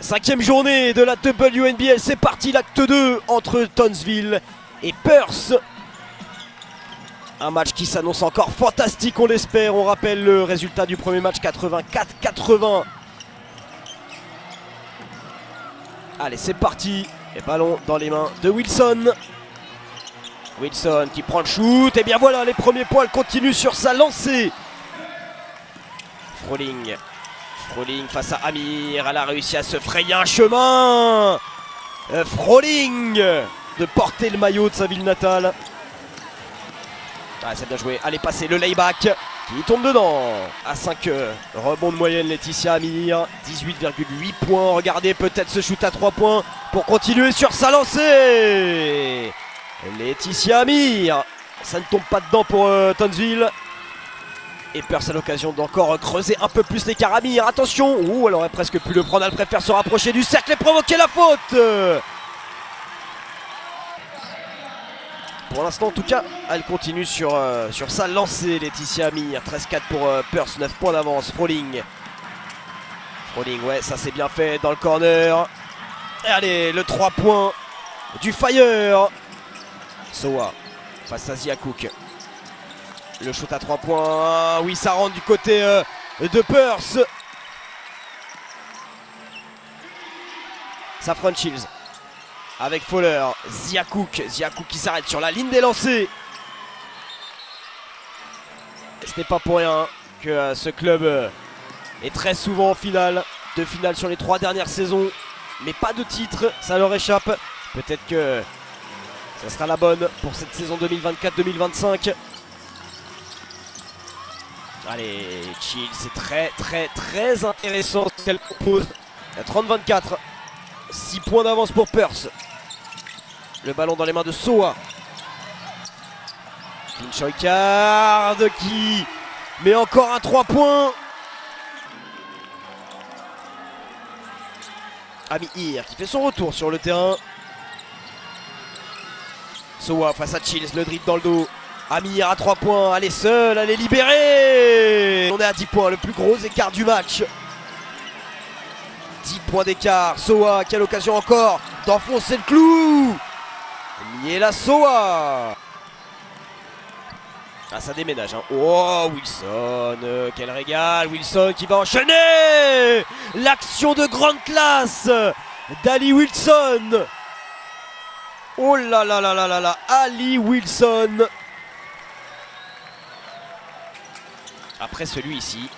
Cinquième journée de la WNBL, c'est parti l'acte 2 entre Townsville et Perth. Un match qui s'annonce encore fantastique, on l'espère. On rappelle le résultat du premier match 84-80. Allez, c'est parti. Et ballon dans les mains de Wilson. Wilson qui prend le shoot. Et bien voilà, les premiers points, elle continue sur sa lancée. Froling. Froling face à Amir. Elle a réussi à se frayer un chemin. Euh, Froling de porter le maillot de sa ville natale. Ah, c'est bien joué. Allez, passer le layback qui tombe dedans. À 5 euh, rebonds de moyenne, Laetitia Amir. 18,8 points. Regardez peut-être ce shoot à 3 points pour continuer sur sa lancée. Laetitia Amir. Ça ne tombe pas dedans pour euh. Et Perse a l'occasion d'encore creuser un peu plus les Amir. Attention Ouh, elle aurait presque pu le prendre. Elle préfère se rapprocher du cercle et provoquer la faute. Pour l'instant, en tout cas, elle continue sur, euh, sur sa lancée, Laetitia Amir. 13-4 pour euh, Perse, 9 points d'avance. Froling. Froling, ouais, ça c'est bien fait dans le corner. Et allez, le 3 points du Fire. Soa face à Ziakouk. Le shoot à 3 points. Oui, ça rentre du côté euh, de Perse. Safran Shields avec Fowler, Ziakouk, Ziakouk qui s'arrête sur la ligne des lancers. Ce n'est pas pour rien que euh, ce club euh, est très souvent en finale, deux finales sur les trois dernières saisons, mais pas de titre, ça leur échappe. Peut-être que ça sera la bonne pour cette saison 2024-2025. Allez, chill, c'est très très très intéressant ce qu'elle propose. 30-24. 6 points d'avance pour Perth. Le ballon dans les mains de Soa. Finch qui met encore un 3 points. Ami qui fait son retour sur le terrain. Soa face à Chills, le drip dans le dos. Amir à 3 points, elle est seule, elle est libérée. On est à 10 points, le plus gros écart du match. 10 points d'écart, Soa qui a l'occasion encore d'enfoncer le clou. La Soa. Ah ça déménage hein. Oh Wilson euh, Quel régal Wilson qui va enchaîner. L'action de grande classe d'Ali Wilson. Oh là là là là là là Ali Wilson Après celui ici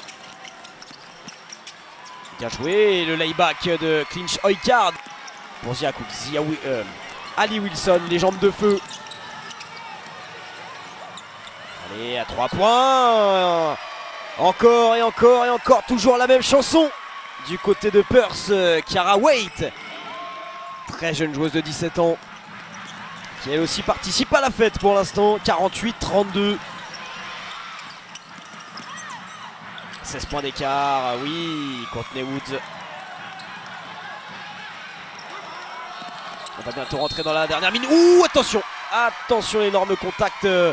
Bien joué le layback de Clinch Oikard pour Ziakouk euh, Ali Wilson, les jambes de feu. Allez, à 3 points. Encore et encore et encore, toujours la même chanson. Du côté de Perth, Kiara Waite. Très jeune joueuse de 17 ans. Qui elle aussi participe à la fête pour l'instant. 48-32. 16 points d'écart, oui, Courtney Woods On va bientôt rentrer dans la dernière minute. Ouh, attention Attention, énorme contact. Euh,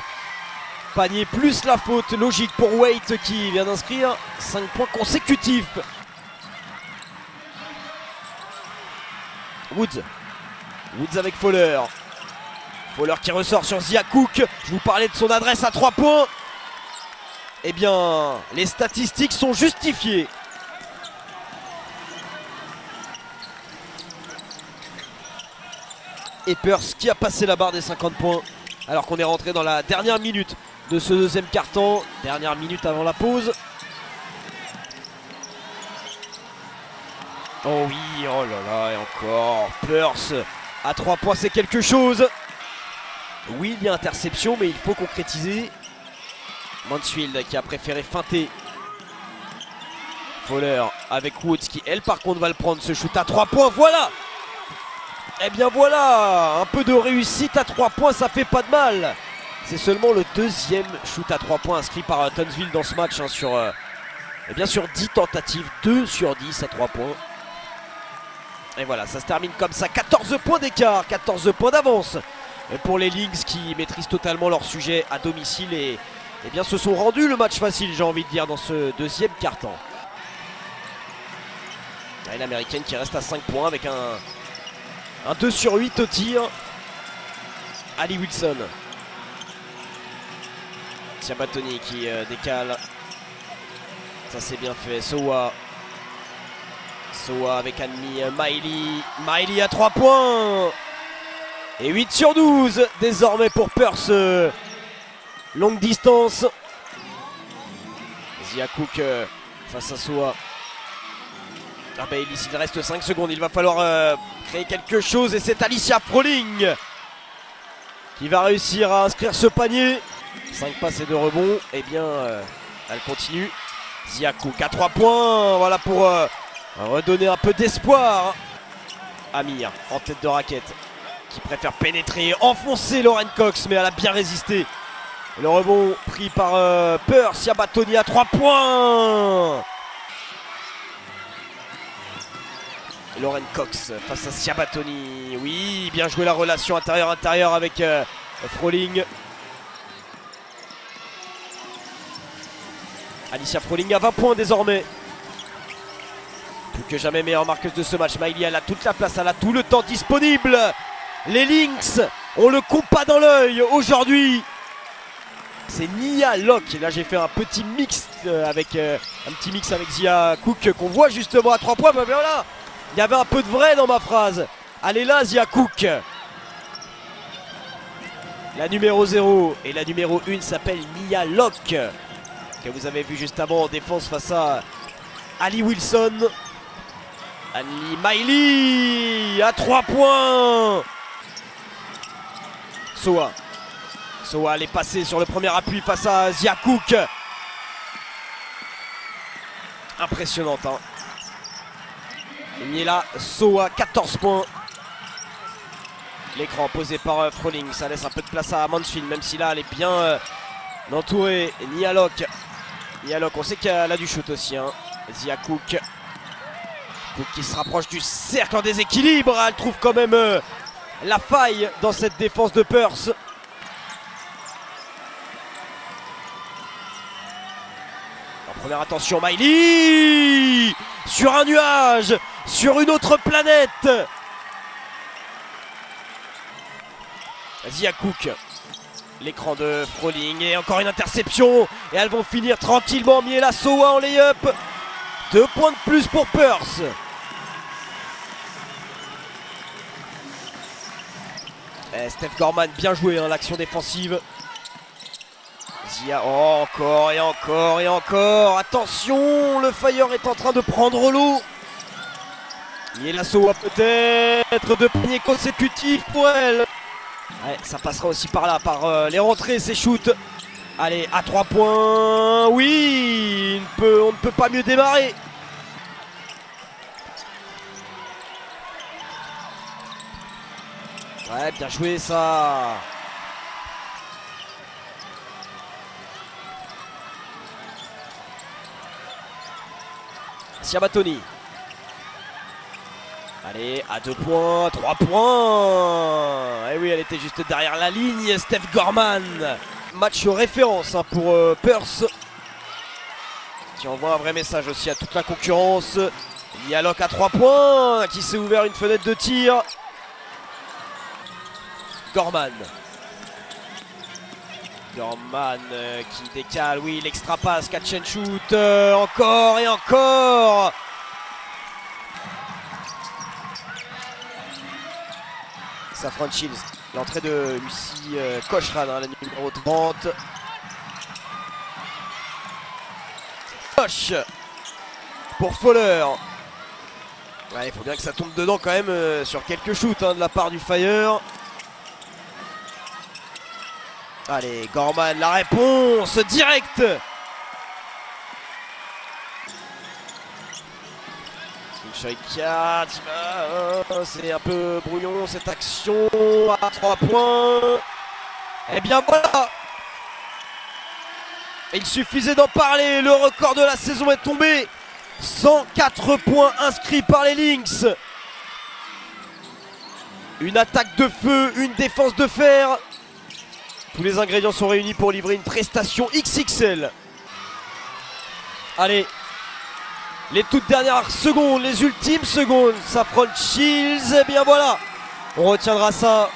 panier plus la faute. Logique pour Waite qui vient d'inscrire 5 points consécutifs. Woods. Woods avec Fowler. Fowler qui ressort sur Zia Cook. Je vous parlais de son adresse à 3 points. Eh bien, les statistiques sont justifiées. et qui a passé la barre des 50 points alors qu'on est rentré dans la dernière minute de ce deuxième carton. Dernière minute avant la pause. Oh oui, oh là là, et encore. Peirce à 3 points, c'est quelque chose. Oui, il y a interception, mais il faut concrétiser. Mansfield qui a préféré feinter. Fowler avec Woods qui, elle, par contre, va le prendre ce shoot à 3 points. Voilà eh bien voilà, un peu de réussite à 3 points, ça fait pas de mal. C'est seulement le deuxième shoot à 3 points inscrit par Townsville dans ce match hein, sur, et eh bien sur 10 tentatives, 2 sur 10 à 3 points. Et voilà, ça se termine comme ça, 14 points d'écart, 14 points d'avance pour les Lynx qui maîtrisent totalement leur sujet à domicile et eh bien se sont rendus le match facile, j'ai envie de dire, dans ce deuxième quart-temps. Et l'américaine qui reste à 5 points avec un, un 2 sur 8 au tir. Ali Wilson. Tiabatoni qui euh, décale. Ça c'est bien fait. Sowa. Sowa avec Anmi Miley. Miley à 3 points. Et 8 sur 12 désormais pour Perse. Longue distance. Zia Cook euh, face à Soa. Ah bah il reste 5 secondes, il va falloir euh, créer quelque chose et c'est Alicia Froling qui va réussir à inscrire ce panier. 5 passes et 2 rebonds, et eh bien euh, elle continue. Ziakouk à 3 points, voilà pour redonner un peu d'espoir. Amir en tête de raquette qui préfère pénétrer, enfoncer Lauren Cox mais elle a bien résisté. Le rebond pris par euh, Peur, Siabatoni à 3 points. Lauren Cox face à Siabatoni. Oui, bien joué la relation intérieur-intérieur avec euh, Froling. Alicia Froling à 20 points désormais. Plus que jamais meilleure marqueuse de ce match. Miley, elle a toute la place, elle a tout le temps disponible. Les Lynx, on le coupe pas dans l'œil aujourd'hui c'est Nia Locke. Là j'ai fait un petit mix euh, avec euh, un petit mix avec Zia Cook qu'on voit justement à 3 points. Mais voilà, il y avait un peu de vrai dans ma phrase. Allez là Zia Cook. La numéro 0 et la numéro 1 s'appelle Nia Locke. Que vous avez vu juste avant en défense face à Ali Wilson. Ali Miley à 3 points. Soa Soa est passé sur le premier appui face à Ziakouk. Impressionnante. Hein. là, Soa, 14 points. L'écran posé par euh, ça laisse un peu de place à Mansfield, même si là elle est bien euh, entourée. Nialok. Nialok, on sait qu'elle a du shoot aussi. Hein. Ziakouk. qui se rapproche du cercle en déséquilibre. Elle trouve quand même euh, la faille dans cette défense de Perse. Attention, Miley Sur un nuage Sur une autre planète. Zia Cook L'écran de Froling et encore une interception. Et elles vont finir tranquillement Miela Soa en lay-up. Deux points de plus pour Perse eh, Steph Gorman bien joué hein, l'action défensive oh, encore et encore et encore. Attention, le Fire est en train de prendre l'eau. Il l'assaut peut-être de paniers consécutifs pour elle. ça passera aussi par là, par euh, les rentrées, ses shoots. Allez, à 3 points. Oui, on, on ne peut pas mieux démarrer. Ouais, bien joué ça. Siabatoni. Allez, à 2 points, 3 points. Et eh oui, elle était juste derrière la ligne. Steph Gorman. Match référence hein, pour euh, Perse. Qui envoie un vrai message aussi à toute la concurrence. Yalok à 3 points. Qui s'est ouvert une fenêtre de tir. Gorman. Gorman euh, qui décale, oui, l'extra passe, catch and shoot, euh, encore et encore Safran Shields, l'entrée de Lucie euh, Cochran, hein, la numéro 30. Coche pour Fowler. il faut bien que ça tombe dedans quand même sur quelques shoots hein, de la part du Fire. Allez, Gorman, la réponse directe. C'est un peu brouillon cette action à 3 points. Et eh bien voilà. Il suffisait d'en parler, le record de la saison est tombé. 104 points inscrits par les Lynx. Une attaque de feu, une défense de fer tous les ingrédients sont réunis pour livrer une prestation XXL. Allez. Les toutes dernières secondes, les ultimes secondes, s'affrontent Shields. Et bien voilà, on retiendra ça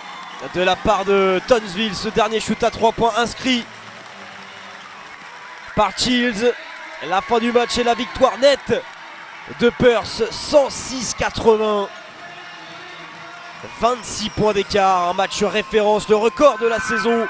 de la part de Townsville. Ce dernier shoot à 3 points inscrit par Shields. La fin du match et la victoire nette de Perth 106-80. 26 points d'écart, un match référence, le record de la saison